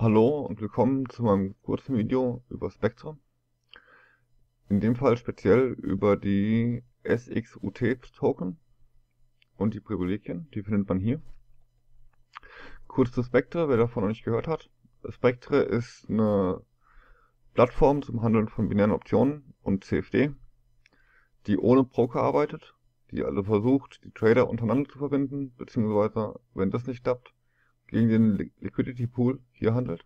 Hallo und willkommen zu meinem kurzen Video über Spectre. In dem Fall speziell über die SXUT Token und die Privilegien, die findet man hier. Kurz zu Spectre, wer davon noch nicht gehört hat. Spectre ist eine Plattform zum Handeln von binären Optionen und CFD, die ohne Broker arbeitet, die also versucht, die Trader untereinander zu verbinden, beziehungsweise, wenn das nicht klappt, gegen den Liquidity Pool hier handelt.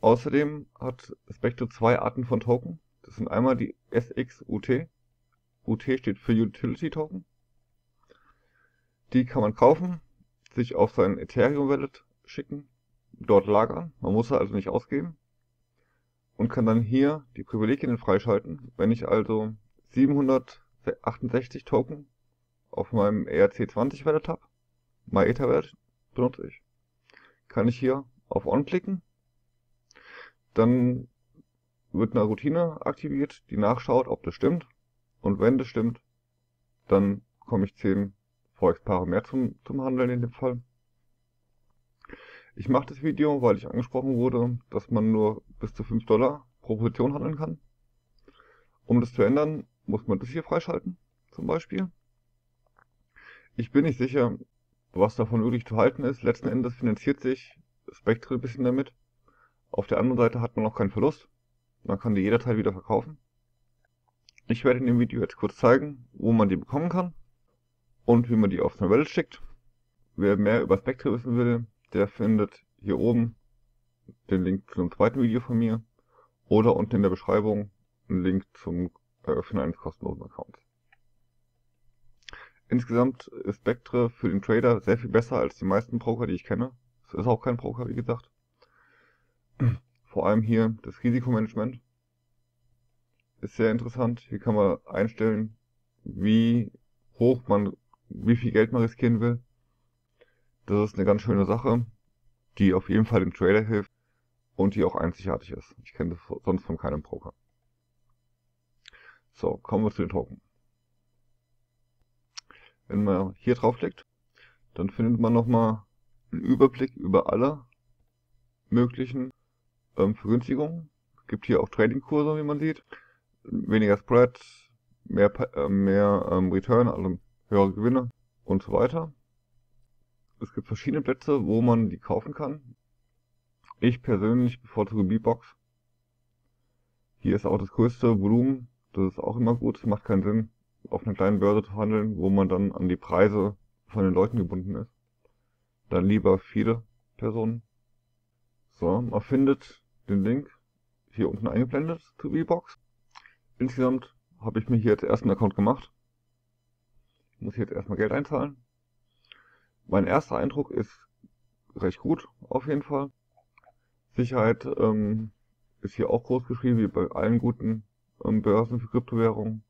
Außerdem hat Spectre zwei Arten von Token. Das sind einmal die SXUT. UT steht für Utility Token. Die kann man kaufen, sich auf sein Ethereum Wallet schicken, dort lagern. Man muss sie also nicht ausgeben. Und kann dann hier die Privilegien freischalten. Wenn ich also 768 Token auf meinem ERC20 Wallet habe, MyEtherWert benutze ich. Kann ich hier auf On klicken. Dann wird eine Routine aktiviert, die nachschaut, ob das stimmt. Und wenn das stimmt, dann komme ich 10 Forex-Paare mehr zum, zum Handeln in dem Fall. Ich mache das Video, weil ich angesprochen wurde, dass man nur bis zu 5 Dollar pro Position handeln kann. Um das zu ändern, muss man das hier freischalten, zum Beispiel. Ich bin nicht sicher, was davon wirklich zu halten ist. Letzten Endes finanziert sich Spectre ein bisschen damit. Auf der anderen Seite hat man noch keinen Verlust. Man kann die jederzeit wieder verkaufen. Ich werde in dem Video jetzt kurz zeigen, wo man die bekommen kann und wie man die auf seine Welt schickt. Wer mehr über Spectre wissen will, der findet hier oben den Link zu einem zweiten Video von mir oder unten in der Beschreibung einen Link zum Eröffnen eines kostenlosen Accounts. Insgesamt ist Spectre für den Trader sehr viel besser als die meisten Broker, die ich kenne. Es ist auch kein Broker, wie gesagt. Vor allem hier das Risikomanagement ist sehr interessant. Hier kann man einstellen, wie hoch man, wie viel Geld man riskieren will. Das ist eine ganz schöne Sache, die auf jeden Fall dem Trader hilft und die auch einzigartig ist. Ich kenne das sonst von keinem Broker. So, kommen wir zu den Token. Wenn man hier draufklickt, dann findet man nochmal einen Überblick über alle möglichen ähm, Vergünstigungen. Es gibt hier auch Tradingkurse, wie man sieht. Weniger Spread, mehr, äh, mehr ähm, Return, also höhere Gewinne und so weiter. Es gibt verschiedene Plätze, wo man die kaufen kann. Ich persönlich bevorzuge B-Box. Hier ist auch das größte Volumen. Das ist auch immer gut. Macht keinen Sinn, auf einer kleinen Börse zu handeln, wo man dann an die Preise von den Leuten gebunden ist. Dann lieber viele Personen. So, man findet den Link hier unten eingeblendet zu VBox. Insgesamt habe ich mir hier jetzt erst einen Account gemacht. Ich muss jetzt erstmal Geld einzahlen. Mein erster Eindruck ist recht gut, auf jeden Fall. Sicherheit ähm, ist hier auch groß geschrieben, wie bei allen guten ähm, Börsen für Kryptowährungen.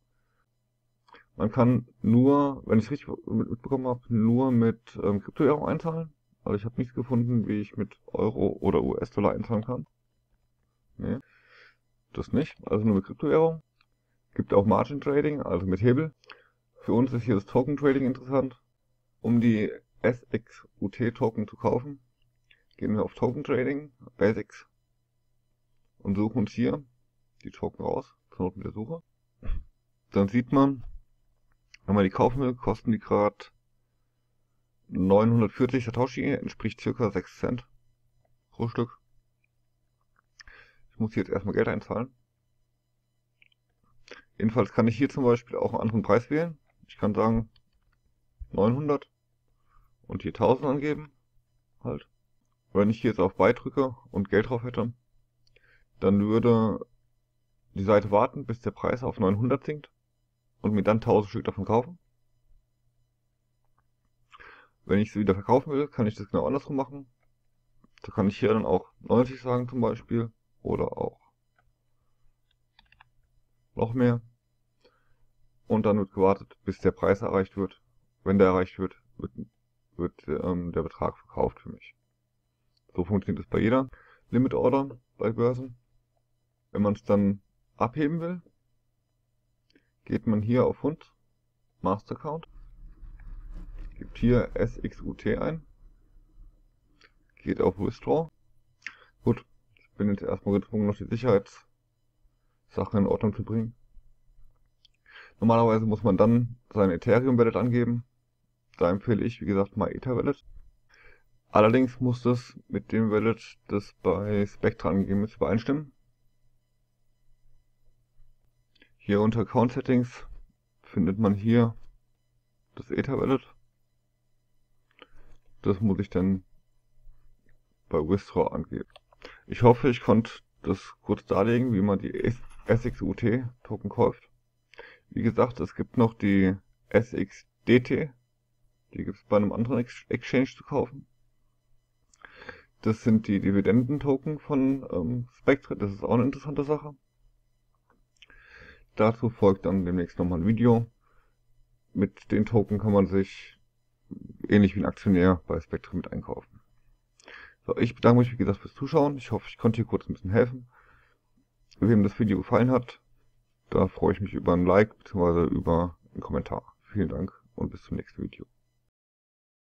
Man kann nur, wenn ich es richtig mitbekommen habe, nur mit ähm, Kryptowährung einzahlen. Also ich habe nichts gefunden, wie ich mit Euro oder US-Dollar einzahlen kann. Nee, das nicht. Also nur mit Kryptowährung. Gibt auch Margin Trading, also mit Hebel. Für uns ist hier das Token Trading interessant. Um die SXUT Token zu kaufen, gehen wir auf Token Trading, Basics und suchen uns hier die Token raus, zur Not mit der Suche. Dann sieht man, wenn man die kaufen will, kosten die gerade 940 Satoshi, entspricht circa 6 Cent pro Stück. Ich muss hier jetzt erstmal Geld einzahlen. Jedenfalls kann ich hier zum Beispiel auch einen anderen Preis wählen. Ich kann sagen 900 und hier 1000 angeben. Halt. Wenn ich hier jetzt auf Buy und Geld drauf hätte, dann würde die Seite warten, bis der Preis auf 900 sinkt und mir dann 1000 Stück davon kaufen. Wenn ich sie wieder verkaufen will, kann ich das genau andersrum machen. Da kann ich hier dann auch 90 sagen zum Beispiel oder auch noch mehr. Und dann wird gewartet, bis der Preis erreicht wird. Wenn der erreicht wird, wird, wird ähm, der Betrag verkauft für mich. So funktioniert es bei jeder Limit Order bei Börsen. Wenn man es dann abheben will, geht man hier auf Hund, Master Account, gibt hier SXUT ein, geht auf Withdraw. Gut, ich bin jetzt erstmal gezwungen, noch die Sicherheitssachen in Ordnung zu bringen. Normalerweise muss man dann sein Ethereum Wallet angeben. Da empfehle ich, wie gesagt, mal Ether Wallet. Allerdings muss das mit dem Wallet, das bei Spectra angegeben ist, übereinstimmen. Hier unter Account Settings findet man hier das Ether Wallet. Das muss ich dann bei Withdraw angeben. Ich hoffe, ich konnte das kurz darlegen, wie man die SXUT Token kauft. Wie gesagt, es gibt noch die SXDT. Die gibt es bei einem anderen Exchange zu kaufen. Das sind die Dividenden-Token von ähm, Spectre. Das ist auch eine interessante Sache. Dazu folgt dann demnächst nochmal ein Video. Mit den Token kann man sich ähnlich wie ein Aktionär bei Spectre mit einkaufen. So, ich bedanke mich wie gesagt fürs Zuschauen. Ich hoffe, ich konnte hier kurz ein bisschen helfen. Wem das Video gefallen hat, da freue ich mich über ein Like bzw. über einen Kommentar. Vielen Dank und bis zum nächsten Video.